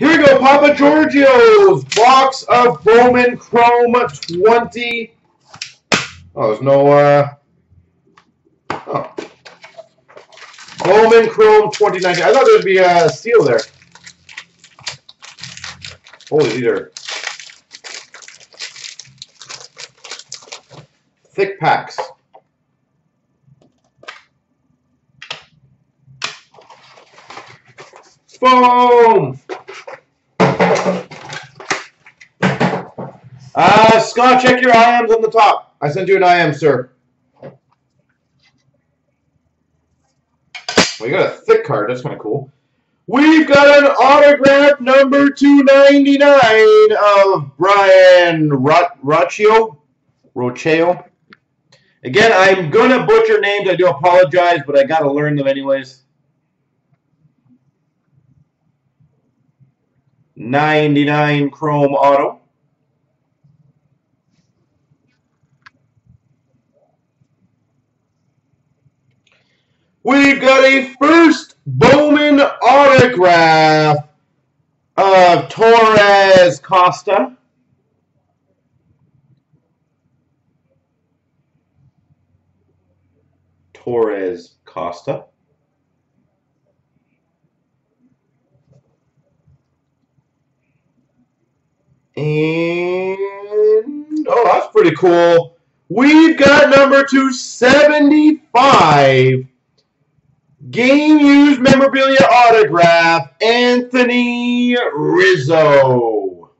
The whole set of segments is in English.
Here we go, Papaageorgio's box of Bowman Chrome 20. Oh, there's no, uh, oh. Bowman Chrome 2019. I thought there'd be a seal there. Holy, are thick packs. Boom! Uh, Scott, check your IMs on the top. I sent you an IM, sir. We got a thick card. That's kind of cool. We've got an autograph number 299 of Brayan Rocchio. Rocheo. Again, I'm going to butcher names. I do apologize, but I got to learn them anyways. 99 Chrome Auto. We've got a first Bowman autograph of Torres Costa. Torres Costa. And, oh, that's pretty cool. We've got number 275 Game used memorabilia autograph, Anthony Rizzo.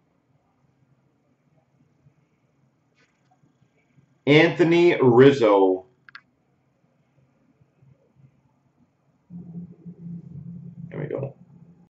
Anthony Rizzo.